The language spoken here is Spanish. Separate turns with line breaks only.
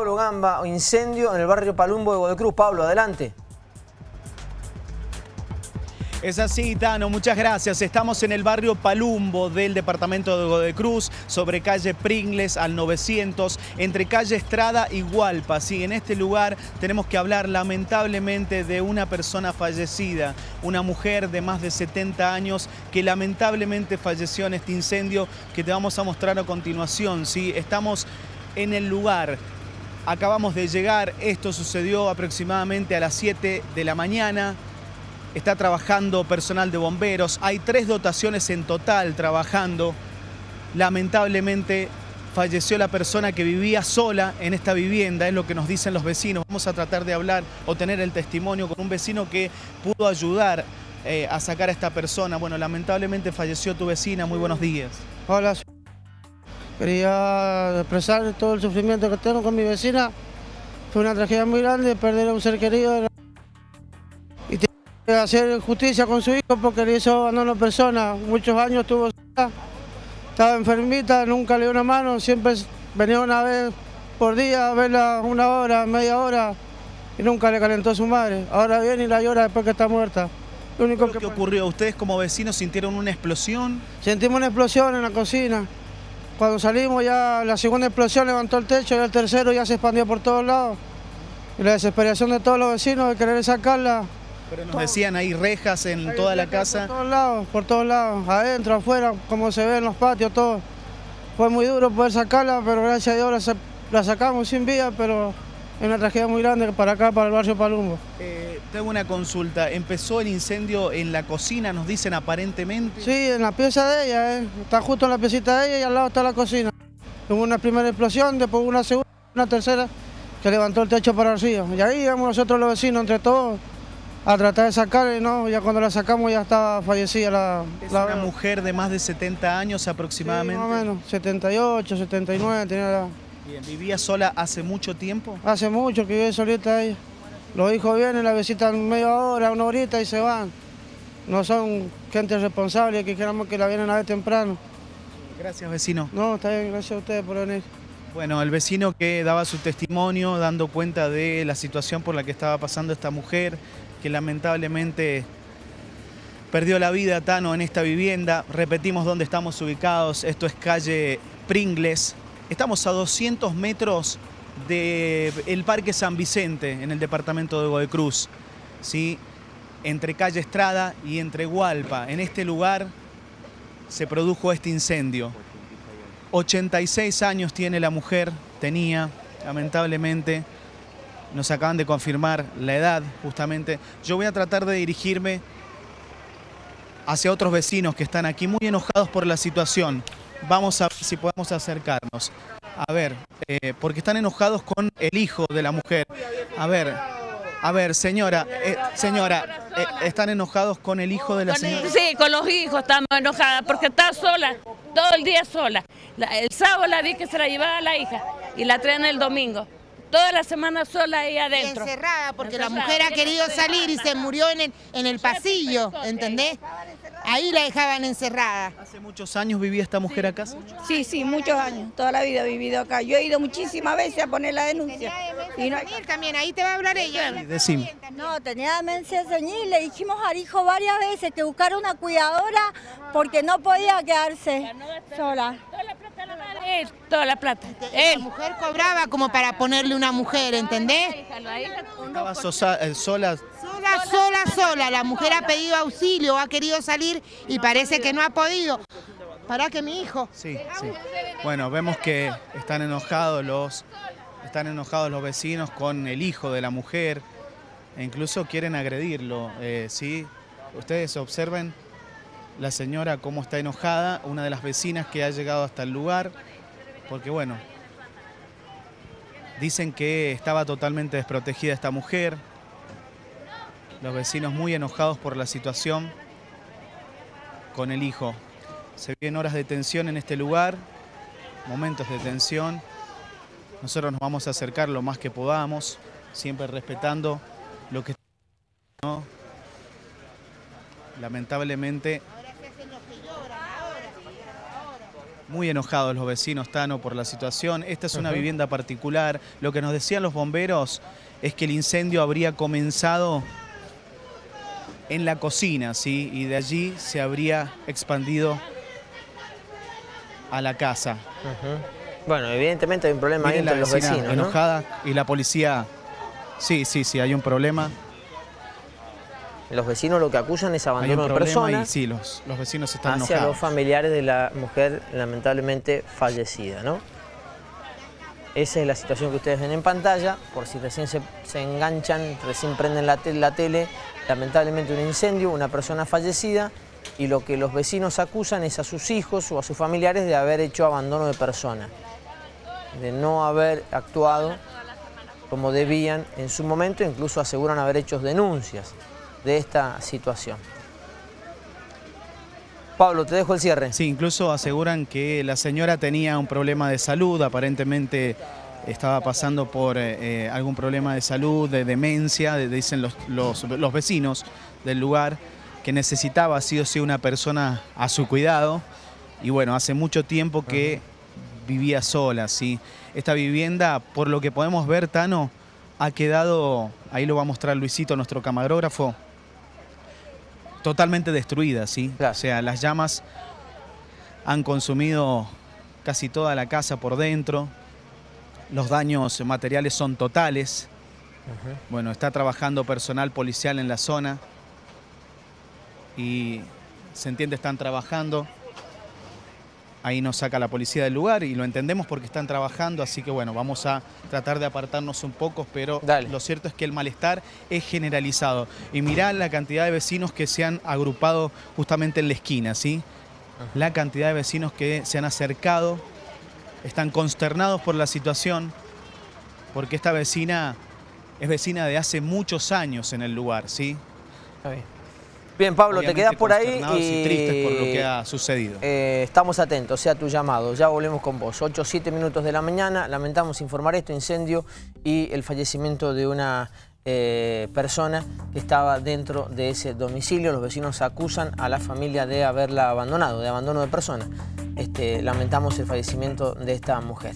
Pablo Gamba, incendio en el barrio Palumbo de Godecruz. Pablo, adelante.
Es así, Tano, muchas gracias. Estamos en el barrio Palumbo del departamento de Godecruz, sobre calle Pringles al 900, entre calle Estrada y Hualpa. Sí, en este lugar tenemos que hablar lamentablemente de una persona fallecida, una mujer de más de 70 años que lamentablemente falleció en este incendio que te vamos a mostrar a continuación. Sí, estamos en el lugar. Acabamos de llegar, esto sucedió aproximadamente a las 7 de la mañana está trabajando personal de bomberos, hay tres dotaciones en total trabajando. Lamentablemente falleció la persona que vivía sola en esta vivienda, es lo que nos dicen los vecinos. Vamos a tratar de hablar o tener el testimonio con un vecino que pudo ayudar eh, a sacar a esta persona. Bueno, lamentablemente falleció tu vecina, muy buenos días.
Hola, quería expresar todo el sufrimiento que tengo con mi vecina. Fue una tragedia muy grande perder a un ser querido hacer justicia con su hijo porque le hizo abandono persona. Muchos años tuvo estaba enfermita, nunca le dio una mano, siempre venía una vez por día a verla una hora, media hora y nunca le calentó a su madre. Ahora viene y la llora después que está muerta.
Lo único que, ocurrió? ¿Ustedes como vecinos sintieron una explosión?
Sentimos una explosión en la cocina. Cuando salimos ya la segunda explosión levantó el techo y el tercero ya se expandió por todos lados. Y la desesperación de todos los vecinos de querer sacarla
pero nos decían, hay rejas en toda la casa.
Por todos lados, por todos lados, adentro, afuera, como se ve en los patios, todo. Fue muy duro poder sacarla, pero gracias a Dios la, sacamos sin vida, pero es una tragedia muy grande para acá, para el barrio Palumbo.
Eh, tengo una consulta, empezó el incendio en la cocina, nos dicen aparentemente.
Sí, en la pieza de ella, eh. está justo en la piecita de ella y al lado está la cocina. Hubo una primera explosión, después una segunda, una tercera, que levantó el techo para arriba. Y ahí íbamos nosotros los vecinos entre todos a tratar de sacar, ¿no? Ya cuando la sacamos ya estaba fallecida la...
¿Es una mujer de más de 70 años aproximadamente?
más o menos, 78, 79 tenía la...
Bien, ¿vivía sola hace mucho tiempo?
Hace mucho que vive solita ahí. Los hijos vienen, la visitan media hora, una horita y se van. No son gente responsable que queramos que la vienen a ver temprano.
Gracias, vecino.
No, está bien, gracias a ustedes por venir.
Bueno, el vecino que daba su testimonio dando cuenta de la situación por la que estaba pasando esta mujer, que lamentablemente perdió la vida Tano en esta vivienda. Repetimos dónde estamos ubicados. Esto es calle Pringles. Estamos a 200 metros del Parque San Vicente, en el departamento de Godecruz. ¿sí? Entre calle Estrada y entre Hualpa. En este lugar se produjo este incendio. 86 años tiene la mujer, tenía, lamentablemente nos acaban de confirmar la edad justamente. Yo voy a tratar de dirigirme hacia otros vecinos que están aquí muy enojados por la situación. Vamos a ver si podemos acercarnos. A ver, eh, porque están enojados con el hijo de la mujer. A ver, a ver, señora, eh, señora, eh, ¿están enojados con el hijo de la señora?
Sí, con los hijos estamos enojadas porque está sola, todo el día sola. el sábado la vi que se la llevaba a la hija y la traen el domingo toda la semana sola ahí adentro.
encerrada, porque la mujer ha querido salir y se murió en el, en el pasillo, ¿entendés? Ahí la dejaban encerrada.
¿Hace muchos años vivía esta mujer acá?
Sí, sí, muchos años. Toda la vida he vivido acá. Yo he ido muchísimas veces a poner la denuncia.
Y no... también, ahí te va a hablar ella.
No, tenía demencia senil. Le dijimos al hijo varias veces que buscara una cuidadora porque no podía quedarse sola.
Toda la plata la él, toda la plata.
La mujer cobraba como para ponerle una mujer, ¿entendés?
Estaba eh, sola.
Sola, sola, sola. La mujer ha pedido auxilio, ha querido salir y parece que no ha podido. ¿Para que mi hijo?
Sí, sí. Bueno, vemos que están enojados los, están enojados los vecinos con el hijo de la mujer e incluso quieren agredirlo. Eh, ¿sí? Ustedes observen la señora cómo está enojada, una de las vecinas que ha llegado hasta el lugar, porque bueno, dicen que estaba totalmente desprotegida esta mujer, los vecinos muy enojados por la situación con el hijo. Se vienen horas de tensión en este lugar, momentos de tensión. Nosotros nos vamos a acercar lo más que podamos, siempre respetando lo que... ¿no? Lamentablemente Muy enojados los vecinos, Tano, por la situación. Esta es una vivienda particular. Lo que nos decían los bomberos es que el incendio habría comenzado en la cocina, ¿sí? Y de allí se habría expandido a la casa.
Bueno, evidentemente hay un problema ahí entre los vecinos, ¿no?
enojada y la policía... Sí, sí, sí, hay un problema.
Los vecinos lo que acusan es
Hay un
abandono de
problema y sí, los, los vecinos están
hacia
enojados.
los familiares de la mujer lamentablemente fallecida, ¿no? Esa es la situación que ustedes ven en pantalla, por si recién se, se enganchan, recién prenden la, te- la tele, lamentablemente un incendio, una persona fallecida, y lo que los vecinos acusan es a sus hijos o a sus familiares de haber hecho abandono de persona, de no haber actuado como debían en su momento, incluso aseguran haber hecho denuncias de esta situación. Pablo, te dejo el cierre.
Sí, incluso aseguran que la señora tenía un problema de salud, aparentemente estaba pasando por eh, eh, algún problema de salud, de demencia, de- dicen los, los- los vecinos del lugar, que necesitaba sí o sí una persona a su cuidado. Y bueno, hace mucho tiempo que vivía sola, ¿sí? Esta vivienda, por lo que podemos ver, Tano, ha quedado, ahí lo va a mostrar Luisito, nuestro camarógrafo, totalmente destruida, ¿sí?
Claro.
O sea, las llamas han consumido casi toda la casa por dentro. Los daños materiales son totales. Bueno, está trabajando personal policial en la zona y se entiende están trabajando. Ahí nos saca la policía del lugar y lo entendemos porque están trabajando, así que bueno, vamos a tratar de apartarnos un poco, pero
Dale.
lo cierto es que el malestar es generalizado. Y mirá la cantidad de vecinos que se han agrupado justamente en la esquina, ¿sí? La cantidad de vecinos que se han acercado, están consternados por la situación, porque esta vecina es vecina de hace muchos años en el lugar, ¿sí?
Está bien. Bien, Pablo, te quedas por ahí y,
y tristes por lo que ha sucedido.
Eh, estamos atentos, sea tu llamado. Ya volvemos con vos. 8 o 7 minutos de la mañana. Lamentamos informar esto, incendio y el fallecimiento de una eh, persona que estaba dentro de ese domicilio. Los vecinos acusan a la familia de haberla abandonado, de abandono de persona. Este, lamentamos el fallecimiento de esta mujer.